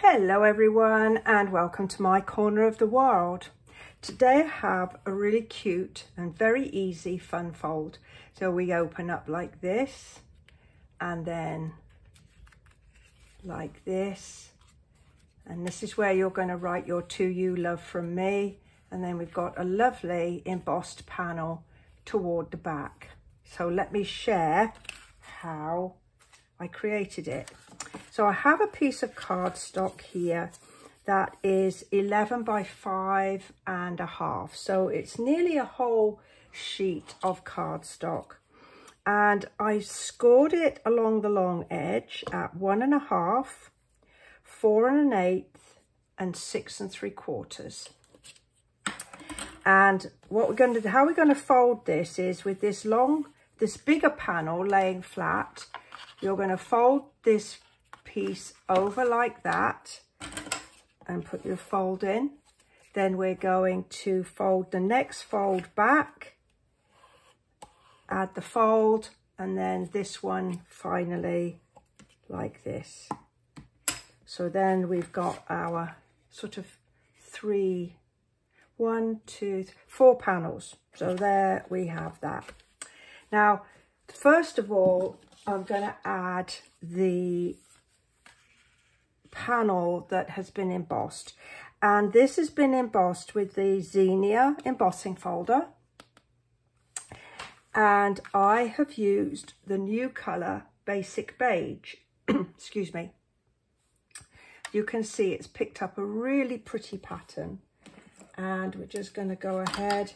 Hello everyone and welcome to my corner of the world. Today I have a really cute and very easy fun fold. So we open up like this and then like this. And this is where you're going to write your to you love from me. And then we've got a lovely embossed panel toward the back. So let me share how I created it. So I have a piece of cardstock here that is 11 by five and a half. So it's nearly a whole sheet of cardstock. And I scored it along the long edge at one and a half, four and an eighth, and six and three quarters. And what we're going to do, how we're going to fold this is with this long, this bigger panel laying flat, you're going to fold this piece over like that and put your fold in. Then we're going to fold the next fold back, add the fold, and then this one finally like this. So then we've got our sort of three, one, two, four panels. So there we have that. Now, first of all, I'm going to add the panel that has been embossed. And this has been embossed with the Zinnia embossing folder. And I have used the new colour Basic Beige. Excuse me. You can see it's picked up a really pretty pattern. And we're just going to go ahead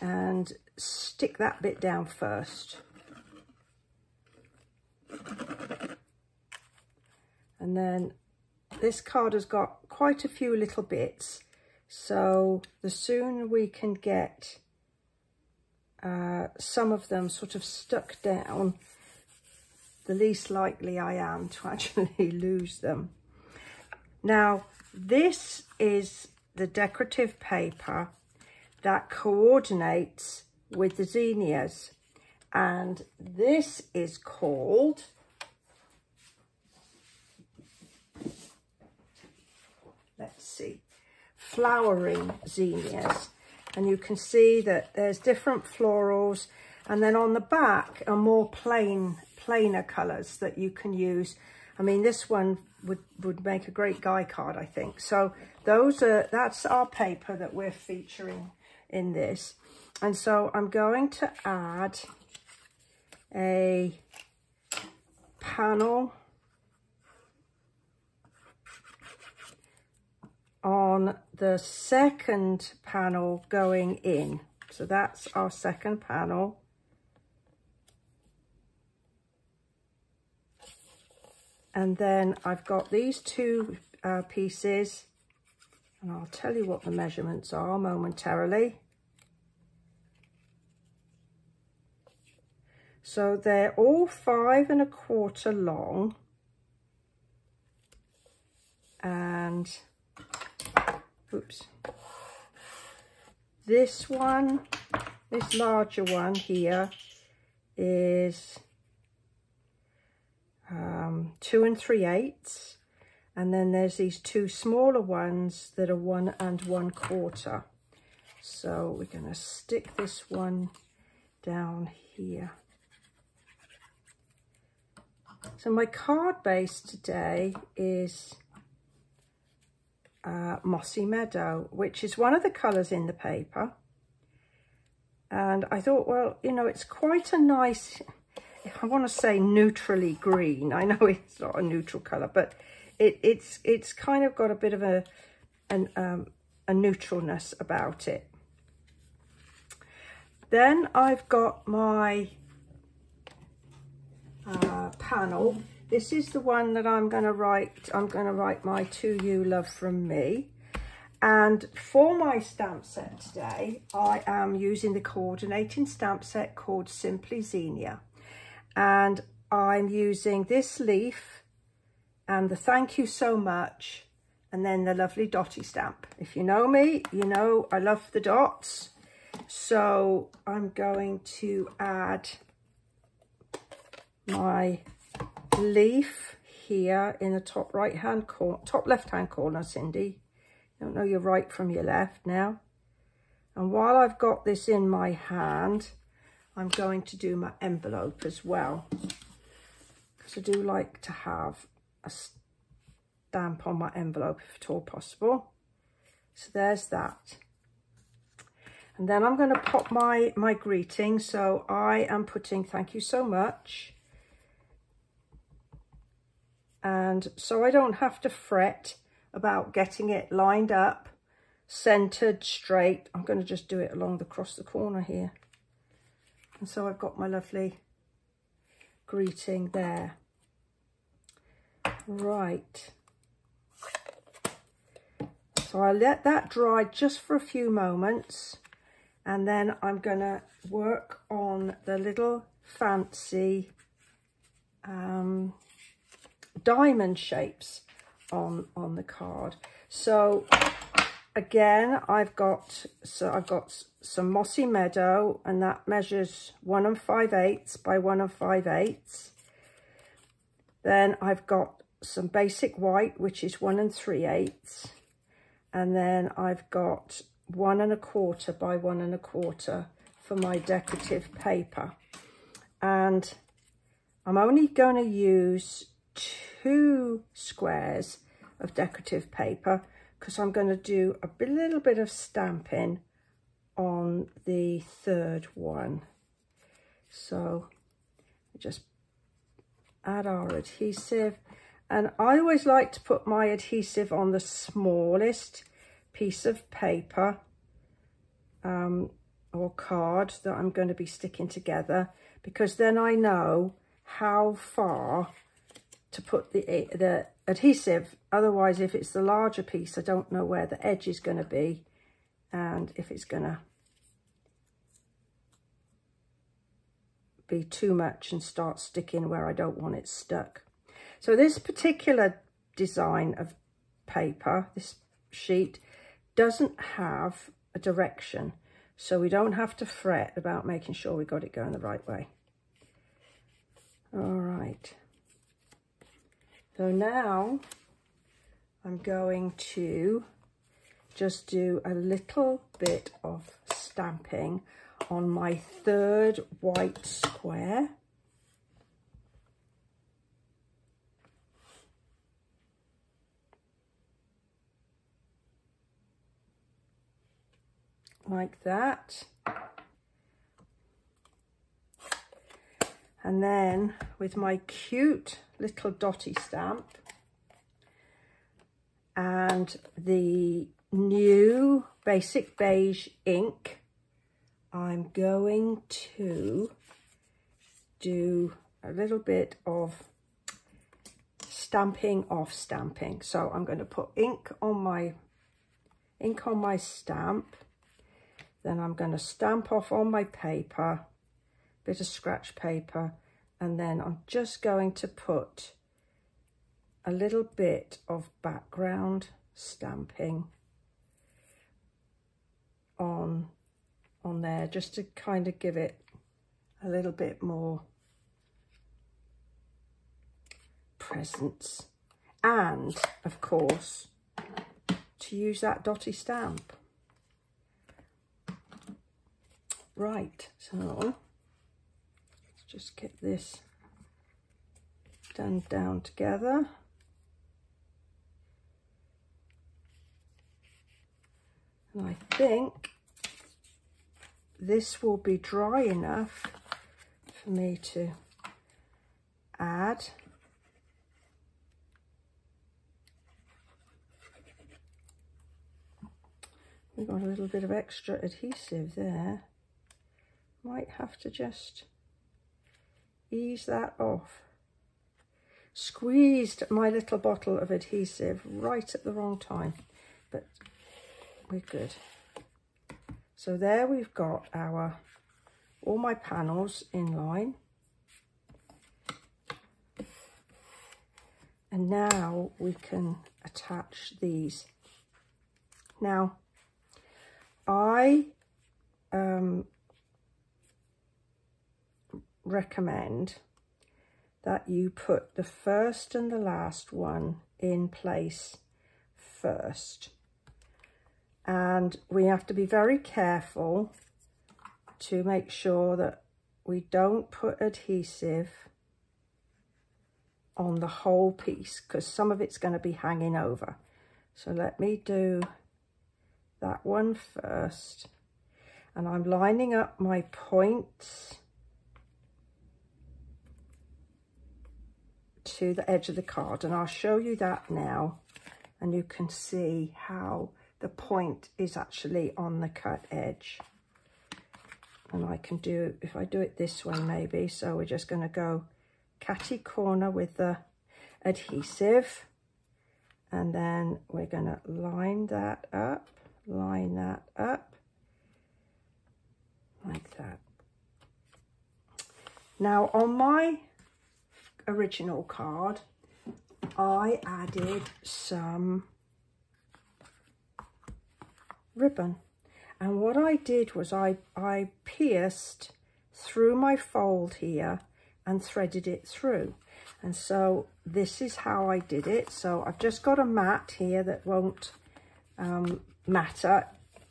and stick that bit down first. And then this card has got quite a few little bits. So the sooner we can get uh, some of them sort of stuck down, the least likely I am to actually lose them. Now, this is the decorative paper that coordinates with the zinnias. And this is called let's see, flowering zinnias. And you can see that there's different florals. And then on the back are more plain, plainer colours that you can use. I mean, this one would, would make a great guy card, I think. So those are, that's our paper that we're featuring in this. And so I'm going to add a panel on the second panel going in. So that's our second panel. And then I've got these two uh, pieces and I'll tell you what the measurements are momentarily. So they're all five and a quarter long and oops. This one this larger one here is um, two and three eighths. And then there's these two smaller ones that are one and one quarter. So we're going to stick this one down here. So my card base today is uh, Mossy Meadow, which is one of the colours in the paper. And I thought, well, you know, it's quite a nice, I want to say neutrally green. I know it's not a neutral colour, but it, it's it's kind of got a bit of a, an, um, a neutralness about it. Then I've got my uh, panel this is the one that I'm going to write. I'm going to write my To You Love From Me. And for my stamp set today, I am using the coordinating stamp set called Simply Zinnia. And I'm using this leaf and the thank you so much and then the lovely dotty stamp. If you know me, you know I love the dots. So I'm going to add my leaf here in the top right hand corner, top left hand corner, Cindy. You don't know your right from your left now. And while I've got this in my hand, I'm going to do my envelope as well. Because I do like to have a stamp on my envelope if at all possible. So there's that. And then I'm going to pop my, my greeting. So I am putting thank you so much. And so I don't have to fret about getting it lined up, centered, straight. I'm going to just do it along the across the corner here. And so I've got my lovely greeting there. Right. So I let that dry just for a few moments and then I'm going to work on the little fancy um, diamond shapes on on the card. So again I've got so I've got some mossy meadow and that measures one and five eighths by one and five eighths. Then I've got some basic white which is one and three eighths. And then I've got one and a quarter by one and a quarter for my decorative paper. And I'm only going to use two squares of decorative paper because I'm going to do a little bit of stamping on the third one. So just add our adhesive and I always like to put my adhesive on the smallest piece of paper um, or card that I'm going to be sticking together because then I know how far to put the, the adhesive. Otherwise, if it's the larger piece, I don't know where the edge is going to be and if it's going to be too much and start sticking where I don't want it stuck. So this particular design of paper, this sheet, doesn't have a direction. So we don't have to fret about making sure we got it going the right way. All right. So now I'm going to just do a little bit of stamping on my third white square. like that. And then with my cute little dotty stamp and the new basic beige ink, I'm going to do a little bit of stamping off stamping. So I'm going to put ink on my ink on my stamp then I'm going to stamp off on my paper, bit of scratch paper, and then I'm just going to put a little bit of background stamping on on there just to kind of give it a little bit more presence. And of course to use that dotty stamp. Right, so just get this done down together. And I think this will be dry enough for me to add We've got a little bit of extra adhesive there might have to just ease that off. Squeezed my little bottle of adhesive right at the wrong time, but we're good. So there we've got our all my panels in line. And now we can attach these. Now, I um, recommend that you put the first and the last one in place first. And we have to be very careful to make sure that we don't put adhesive on the whole piece because some of it's going to be hanging over. So let me do that one first. And I'm lining up my points to the edge of the card. And I'll show you that now. And you can see how the point is actually on the cut edge. And I can do, if I do it this way maybe, so we're just going to go catty corner with the adhesive. And then we're going to line that up, line that up, like that. Now on my original card, I added some ribbon. And what I did was I, I pierced through my fold here and threaded it through. And so this is how I did it. So I've just got a mat here that won't um, matter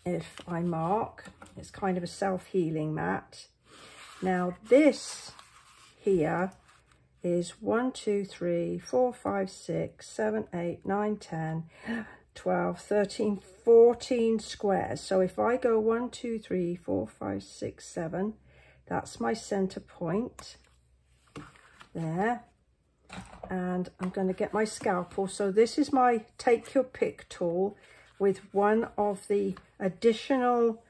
if I mark. It's kind of a self-healing mat. Now this here is 1, 2, 3, 4, 5, 6, 7, 8, 9, 10, 12, 13, 14 squares. So if I go 1, 2, 3, 4, 5, 6, 7, that's my center point there. And I'm going to get my scalpel. So this is my take your pick tool with one of the additional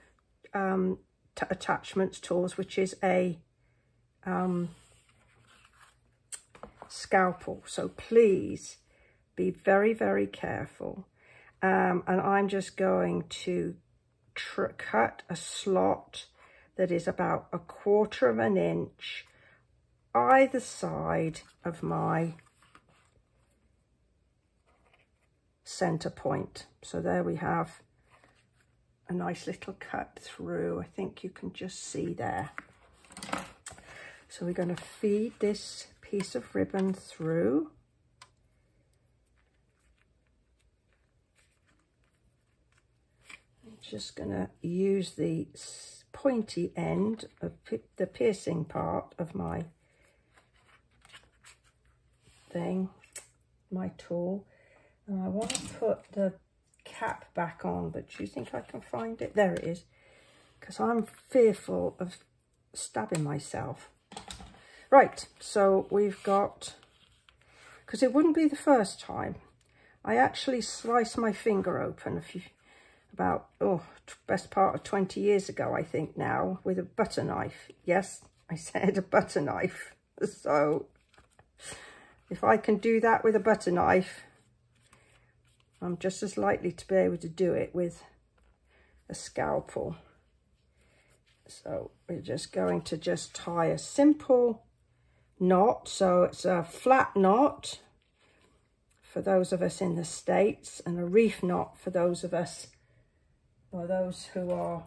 um, attachments tools, which is a um, scalpel. So please be very, very careful. Um, and I'm just going to cut a slot that is about a quarter of an inch either side of my center point. So there we have a nice little cut through. I think you can just see there. So we're going to feed this piece of ribbon through. I'm just going to use the pointy end of the piercing part of my thing, my tool. And I want to put the cap back on, but do you think I can find it? There it is. Because I'm fearful of stabbing myself. Right, so we've got, because it wouldn't be the first time, I actually sliced my finger open a few, about, oh, best part of 20 years ago, I think now, with a butter knife. Yes, I said a butter knife. So if I can do that with a butter knife, I'm just as likely to be able to do it with a scalpel. So we're just going to just tie a simple knot. So it's a flat knot for those of us in the States and a reef knot for those of us or those who are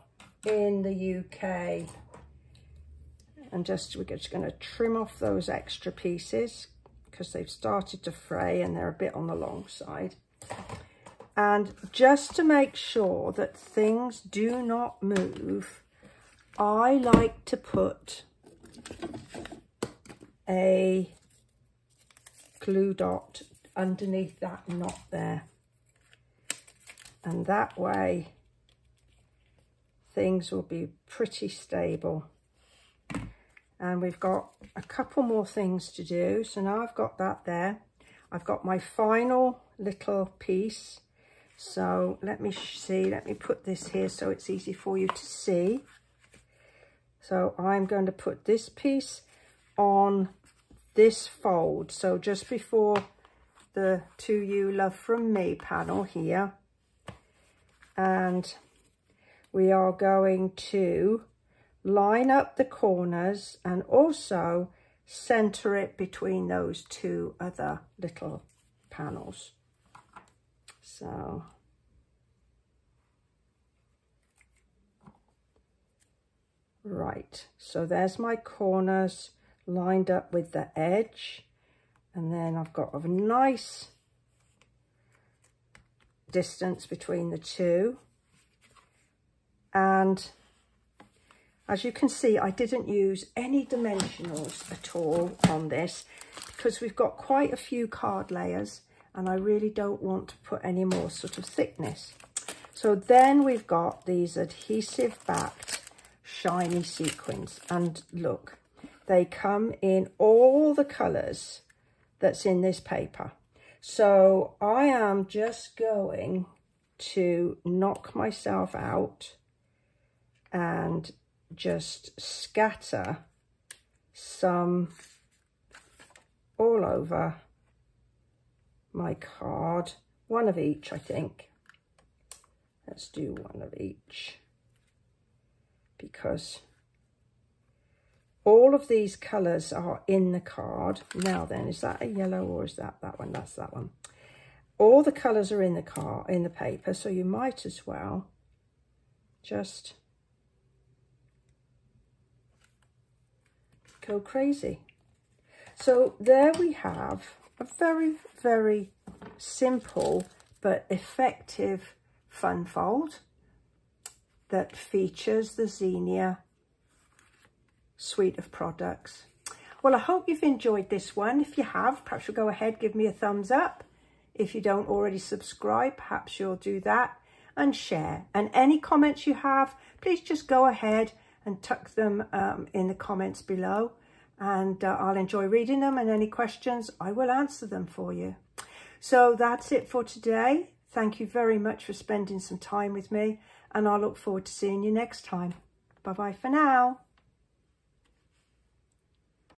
in the UK. And just we're just going to trim off those extra pieces because they've started to fray and they're a bit on the long side. And just to make sure that things do not move, I like to put a glue dot underneath that knot there. And that way things will be pretty stable. And we've got a couple more things to do. So now I've got that there. I've got my final little piece. So let me see, let me put this here so it's easy for you to see. So I'm going to put this piece on this fold. So just before the To You Love From Me panel here. And we are going to line up the corners and also center it between those two other little panels. So Right, so there's my corners lined up with the edge. And then I've got a nice distance between the two. And as you can see, I didn't use any dimensionals at all on this because we've got quite a few card layers and I really don't want to put any more sort of thickness. So then we've got these adhesive backed shiny sequins and look, they come in all the colours that's in this paper. So I am just going to knock myself out and just scatter some all over my card. One of each, I think. Let's do one of each because all of these colours are in the card. Now then, is that a yellow or is that that one? That's that one. All the colours are in the car in the paper, so you might as well just go crazy. So there we have a very, very simple but effective fun fold that features the Zinnia suite of products. Well, I hope you've enjoyed this one. If you have, perhaps you'll go ahead, give me a thumbs up. If you don't already subscribe, perhaps you'll do that and share. And any comments you have, please just go ahead and tuck them um, in the comments below. And uh, I'll enjoy reading them and any questions, I will answer them for you. So that's it for today. Thank you very much for spending some time with me and I look forward to seeing you next time. Bye-bye for now.